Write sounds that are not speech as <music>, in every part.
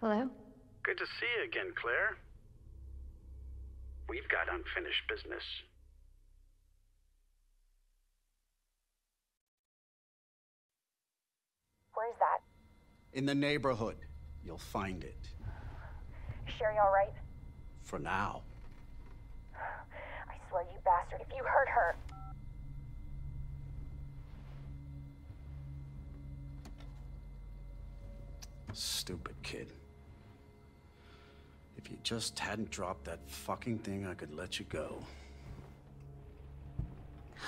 Hello? Good to see you again, Claire. We've got unfinished business. Where's that? In the neighborhood. You'll find it. Sherry all right? For now. I swear, you bastard, if you hurt her. Stupid kid. If you just hadn't dropped that fucking thing, I could let you go. <sighs>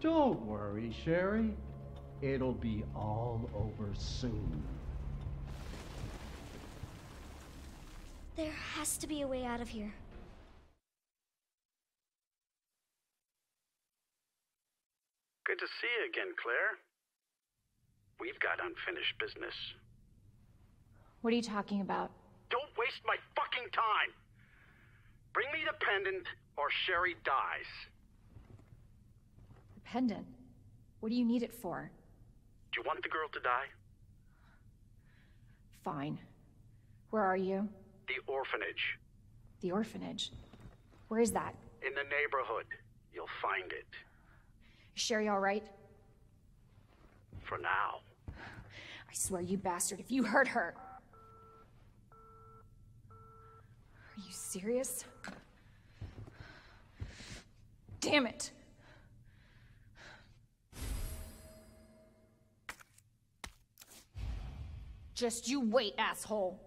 Don't worry, Sherry. It'll be all over soon. There has to be a way out of here. Good to see you again, Claire. We've got unfinished business. What are you talking about? Don't waste my fucking time! Bring me the pendant, or Sherry dies. The pendant? What do you need it for? Do you want the girl to die? Fine. Where are you? The orphanage. The orphanage. Where is that? In the neighborhood. You'll find it. Is Sherry all right? For now. I swear, you bastard, if you hurt her. Are you serious? Damn it. Just you wait, asshole.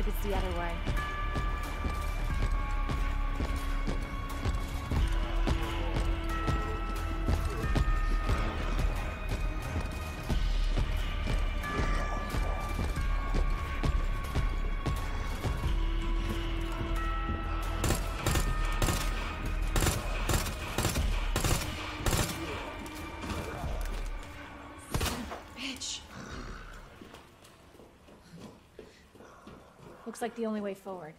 Like it's the other way. Like the only way forward.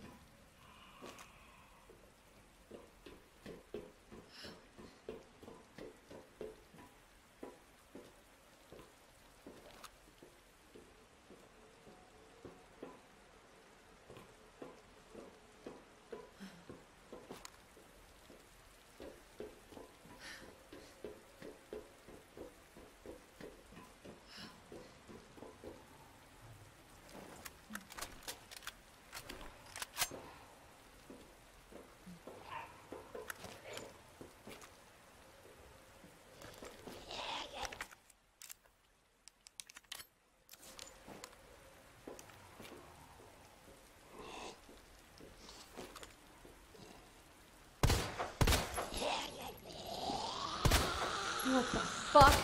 What the fuck? Fuck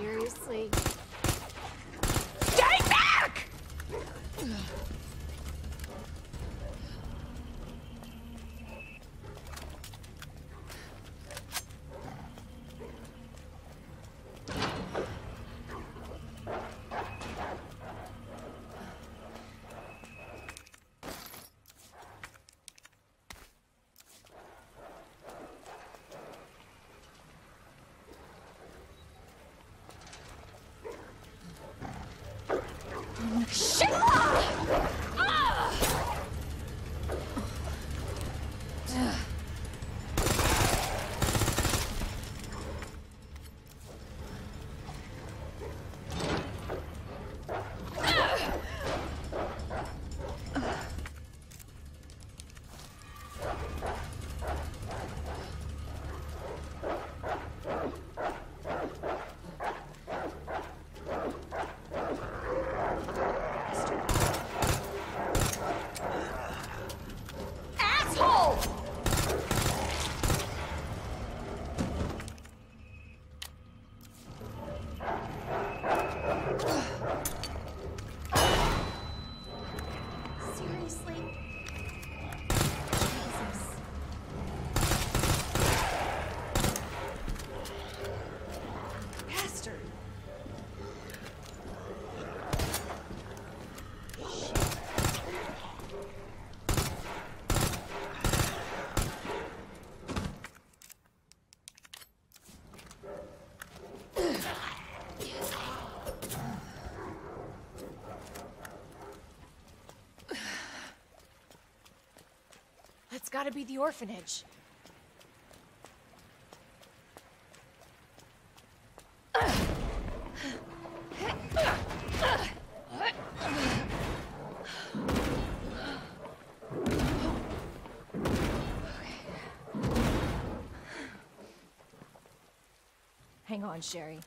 Seriously? Stay back! Shit! Asshole! Seriously? Jesus. Bastard. That's gotta be the orphanage. Hang on, Sherry.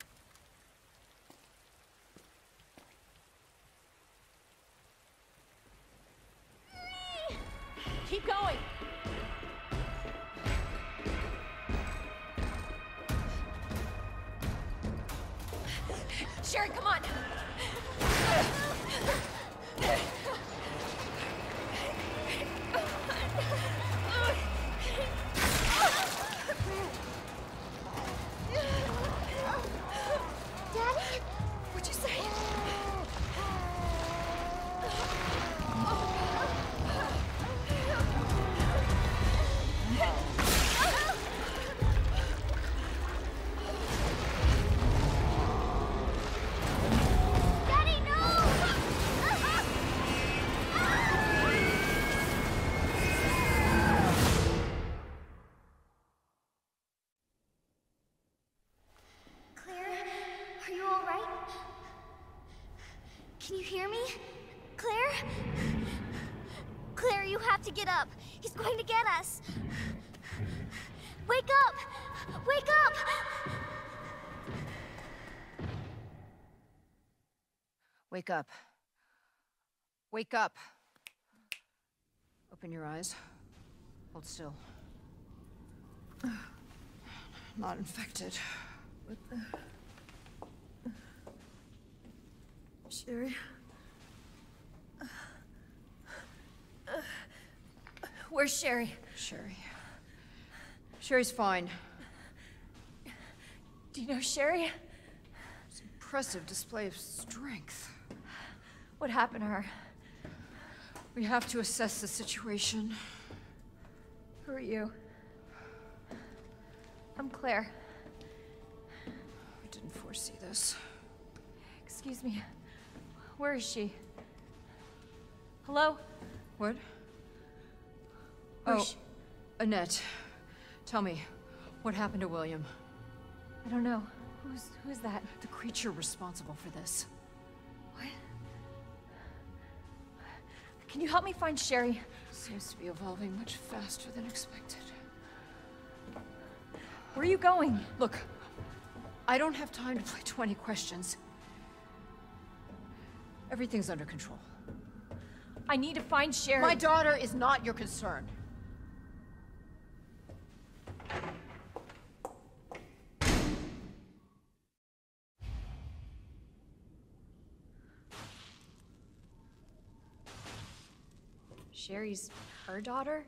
Sherry, come on. Can you hear me? Claire? Claire, you have to get up. He's going to get us. Wake up! Wake up! Wake up. Wake up. Open your eyes. Hold still. <sighs> Not infected. Sherry? Where's Sherry? Sherry. Sherry's fine. Do you know Sherry? Impressive display of strength. What happened to her? We have to assess the situation. Who are you? I'm Claire. I didn't foresee this. Excuse me. Where is she? Hello? What? Where's oh? Annette. Tell me, what happened to William? I don't know. Who's who's that? The creature responsible for this. What? Can you help me find Sherry? Seems to be evolving much faster than expected. Where are you going? Look, I don't have time to play 20 questions. Everything's under control. I need to find Sherry. My daughter is not your concern. Sherry's her daughter?